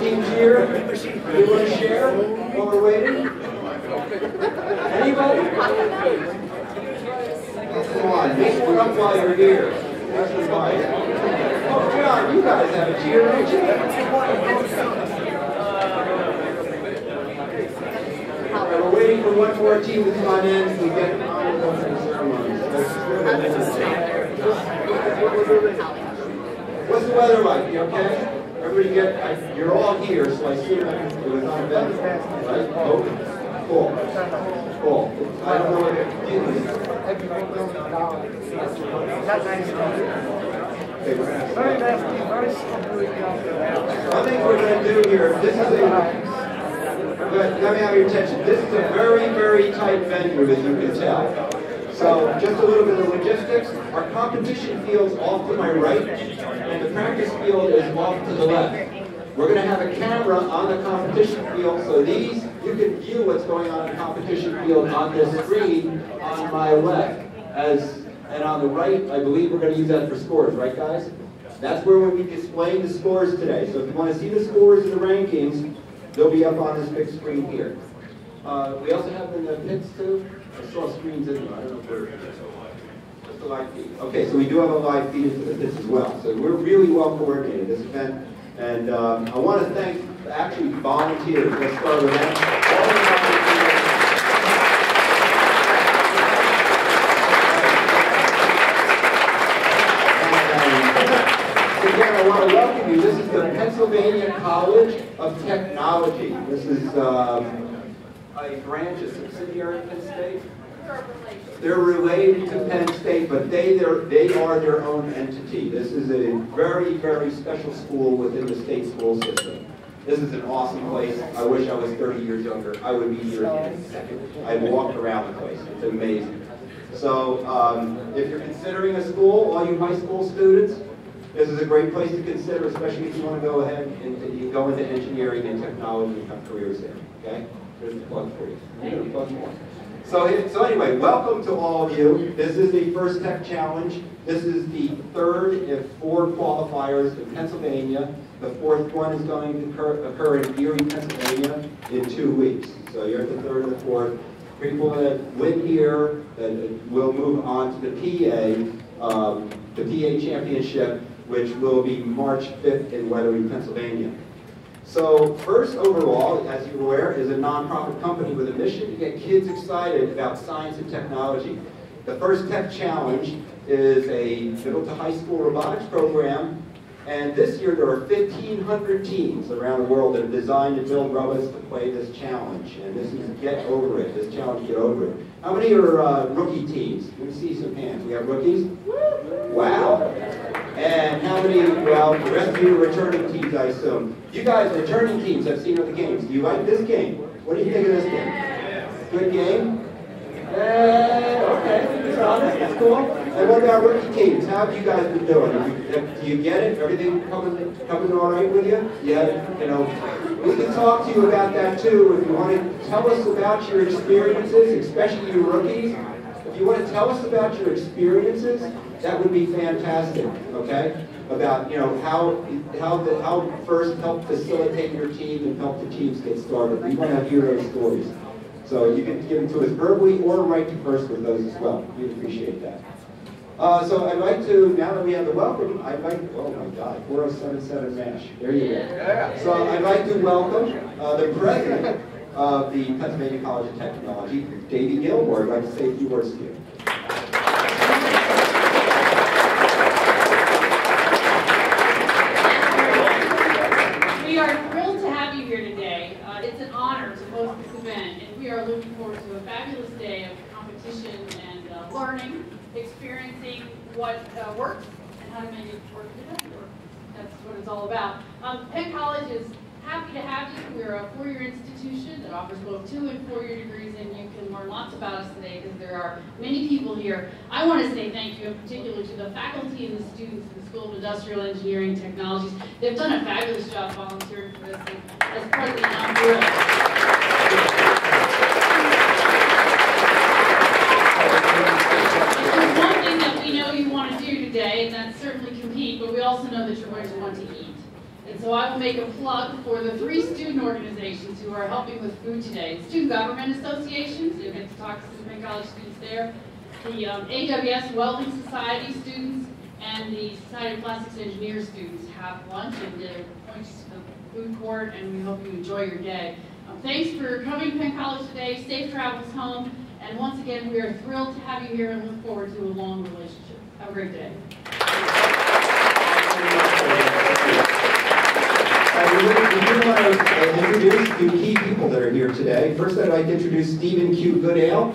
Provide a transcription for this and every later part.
teams here you want to share while we're waiting? Anybody? Oh, come on, make one while you're here. That's the vibe. Oh, John, you guys have a cheer, don't you? We're waiting for one more team to come on in so we get on the ceremony. What's the weather like? You okay? Everybody get, I- you're all here, so I assume it was on event, right? Oh, Cool. Cool. I don't know what, very slippery. One thing we're gonna do here, this is a, but let me have your attention. This is a very, very tight venue, as you can tell. So just a little bit of logistics. Our competition field's off to my right, and the practice field is off to the left. We're gonna have a camera on the competition field, so these, you can view what's going on in the competition field on this screen on my left. As, and on the right, I believe we're gonna use that for scores, right guys? That's where we'll be displaying the scores today. So if you want to see the scores and the rankings, they'll be up on this big screen here. Uh, we also have the pits too. I saw screens in there. I don't know if they're just a live feed. Okay, so we do have a live feed into this as well. So we're really well coordinated this event, and um, I want to thank actually volunteers. Let's start with. All. Again, I want to welcome you. This is the Pennsylvania College of Technology. This is um, a branch, a subsidiary of Penn State. They're related to Penn State, but they, they are their own entity. This is a very, very special school within the state school system. This is an awesome place. I wish I was 30 years younger. I would be here in a second. I'd walk around the place. It's amazing. So um, if you're considering a school, all you high school students, this is a great place to consider, especially if you want to go ahead and and you go into engineering and technology and have careers there. Okay? There's the plug for you. You're plug more. So, so anyway, welcome to all of you. This is the First Tech Challenge. This is the third of four qualifiers in Pennsylvania. The fourth one is going to occur, occur in Erie, Pennsylvania in two weeks. So you're at the third and the fourth. People that win here that will move on to the PA, um, the PA Championship, which will be March 5th in Weatherly, Pennsylvania. So First Overall, as you're aware, is a nonprofit company with a mission to get kids excited about science and technology. The First Tech Challenge is a middle to high school robotics program, and this year there are 1,500 teams around the world that have designed and built robots to play this challenge. And this is Get Over It, this challenge Get Over It. How many are uh, rookie teams? Let me see some hands. We have rookies? Wow. And how many, well, the rest of you are returning teams, I assume. You guys, returning teams, I've seen other games. Do you like this game? What do you think of this game? Good game? Eh, okay, you're honest, that's cool. And what about rookie teams? How have you guys been doing? Do you get it? Everything coming, coming all right with you? Yeah, you know, we can talk to you about that too. If you want to tell us about your experiences, especially you rookies, if you want to tell us about your experiences, that would be fantastic, okay? About, you know, how, how, the, how first help facilitate your team and help the teams get started. We want to hear those stories. So you can give them to us verbally or write to first with those as well. We'd appreciate that. Uh, so I'd like to, now that we have the welcome, I'd like, oh my God, 4077 MASH. There you go. So I'd like to welcome uh, the president of the Pennsylvania College of Technology, Davie Gilmour. I'd like to say a few words to you. We are thrilled to have you here today. Uh, it's an honor to host this event, and we are looking forward to a fabulous day of competition and uh, learning, experiencing what uh, works and how to make it work that doesn't work. That's what it's all about. Um, Penn College is happy to have you. We're a four-year institution that offers both two and four-year degrees, and you can learn lots about us today because there are many people here. I want to say thank you in particular to the faculty and the students in the School of Industrial Engineering Technologies. They've done a fabulous job volunteering for this, and as president, I'm thrilled. There's one thing that we know you want to do today, and that's certainly compete, but we also know that you're going to want to eat. And so I will make a plug for the three student organizations who are helping with food today. Student Government Associations, you'll get to talk to some Penn College students there. the um, AWS Welding Society students and the Society of Plastics Engineers students have lunch and they're going to the food court and we hope you enjoy your day. Um, thanks for coming to Penn College today. Safe travels home. And once again, we are thrilled to have you here and look forward to a long relationship. Have a great day. We would like to introduce uh, two key people that are here today. First, I'd like to introduce Stephen Q. Goodale.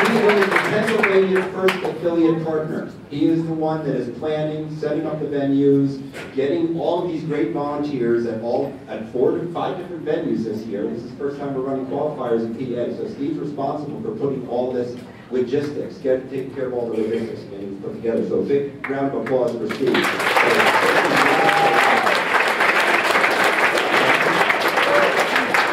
He's one of the Pennsylvania First Affiliate Partners. He is the one that is planning, setting up the venues, getting all of these great volunteers at all at four to five different venues this year. This is the first time we're running qualifiers in PA, so Steve's responsible for putting all this logistics, get taking care of all the logistics getting put together. So big round of applause for Steve.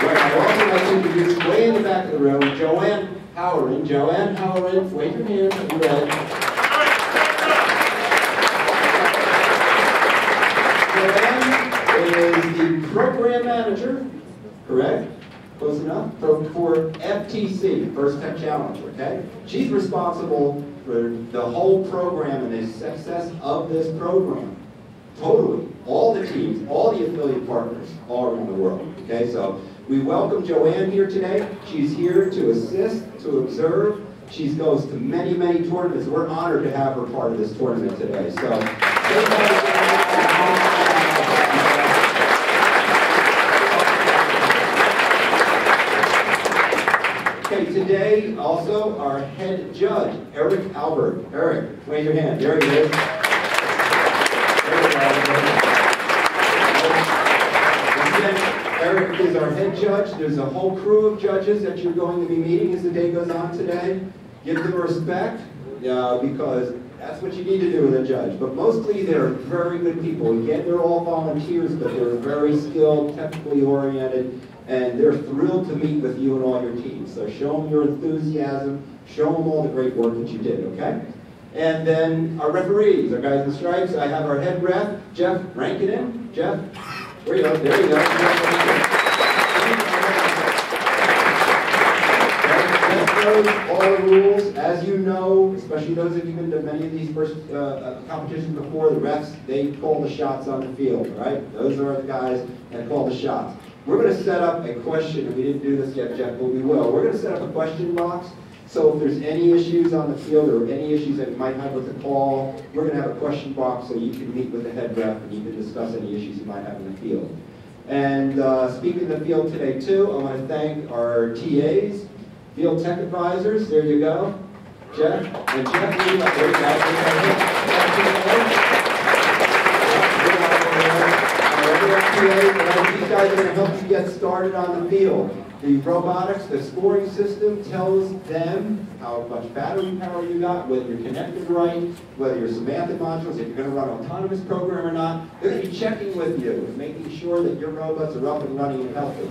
I'd also like to introduce way in the back of the room, Joanne Howerin. Joanne Howerin, wave your hand if you. Joanne is the program manager, correct? Close enough? For, FTC, First Tech Challenge, okay? She's responsible for the whole program and the success of this program. Totally. All the teams, all the affiliate partners all around the world. Okay, so we welcome Joanne here today. She's here to assist, to observe. She goes to many, many tournaments. We're honored to have her part of this tournament today. So, Okay, today also our head judge, Eric Albert. Eric, raise your hand. There he is. Eric is our head judge. There's a whole crew of judges that you're going to be meeting as the day goes on today. Give them respect uh, because that's what you need to do with a judge. But mostly they're very good people. Again, they're all volunteers, but they're very skilled, technically oriented, and they're thrilled to meet with you and all your teams. So show them your enthusiasm, show them all the great work that you did, okay? And then our referees, our guys in stripes, I have our head ref, Jeff Rankinen. Jeff, where you go? There you go. all the rules. As you know, especially those of you who've been to many of these first uh, uh, competitions before, the refs, they call the shots on the field, right? Those are the guys that call the shots. We're going to set up a question, and we didn't do this yet, Jeff, but we will. We're going to set up a question box. So if there's any issues on the field or any issues that you might have with the call, we're going to have a question box so you can meet with the head ref and you can discuss any issues you might have in the field. And uh, speaking of the field today too, I want to thank our TAs, field tech advisors. There you go, Jeff and Jeff. You go. these guys are going to help you get started on the field. The robotics, the scoring system tells them how much battery power you got, whether you're connected right, whether your Samantha modules, if you're going to run an autonomous program or not. They're going to be checking with you, making sure that your robots are up and running and healthy.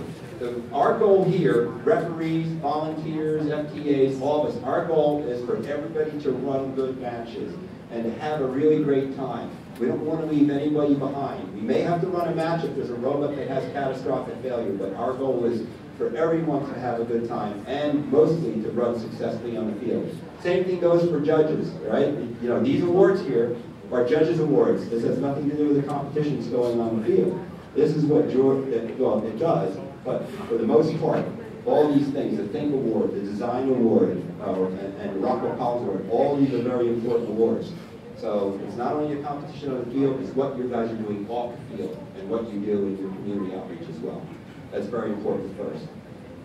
Our goal here, referees, volunteers, FTAs, all of us, our goal is for everybody to run good matches and have a really great time. We don't want to leave anybody behind. We may have to run a match if there's a robot that has catastrophic failure, but our goal is for everyone to have a good time and mostly to run successfully on the field. Same thing goes for judges, right? You know, these awards here are judges' awards. This has nothing to do with the competitions going on the field. This is what George, well, it does, but for the most part, all these things, the Think Award, the Design Award, uh, and, and Rockwell Collins Award, all these are very important awards. So it's not only your competition on the field, it's what you guys are doing off the field and what you do in your community outreach as well. That's very important first.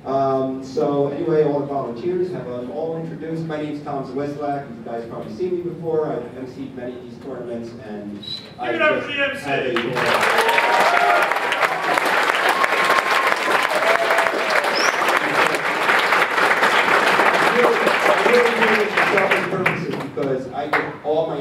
Um, so anyway, all the volunteers have them all introduced. My name is Tom Zwislak. You guys probably seen me before. I've emceed many of these tournaments and I just had a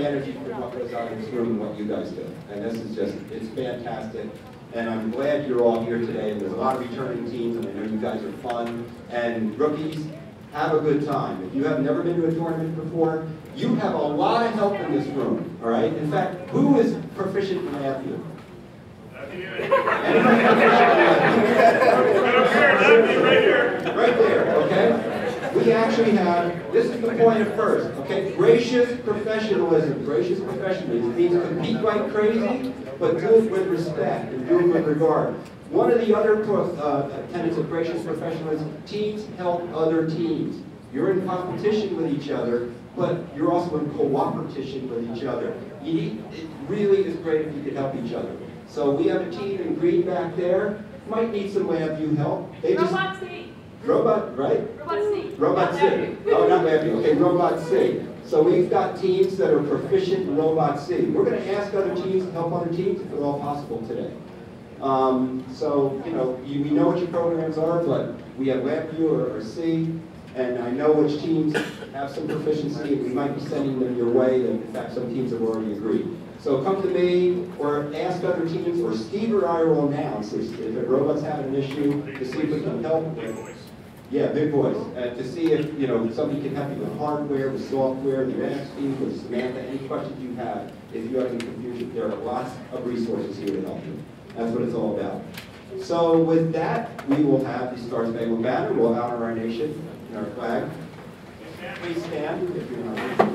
energy for what goes on in this room and what you guys do. And this is just, it's fantastic. And I'm glad you're all here today. There's a lot of returning teams, and I know you guys are fun. And rookies, have a good time. If you have never been to a tournament before, you have a lot of help in this room, all right? In fact, who is proficient in Matthew? right here. We actually have, this is the point of first, okay? Gracious professionalism. Gracious professionalism means compete like crazy, but do it with respect and do it with regard. One of the other uh, tenets of gracious professionalism, teams help other teams. You're in competition with each other, but you're also in cooperation with each other. You need, it really is great if you could help each other. So we have a team in green back there, might need some LabVIEW help. They just- Robot right? Robot C. Robot Not C. LabVIEW. Oh, not LabVIEW, okay, Robot C. So we've got teams that are proficient in Robot C. We're gonna ask other teams to help other teams if at all possible today. Um, so, you know, you, we know what your programs are, but we have LabVIEW or, or C, and I know which teams have some proficiency, and we might be sending them your way, and in fact, some teams have already agreed. So come to me, or ask other teams, or Steve or I will announce if, if robot's have an issue, to see if we can help. Yeah, big boys, uh, to see if, you know, somebody can help you with hardware, with software, NX team, with Samantha, any questions you have, if you have any confusion, there are lots of resources here to help you. That's what it's all about. So with that, we will have the Star Spangled Banner, we'll honor our nation and our flag. Please stand if you're not.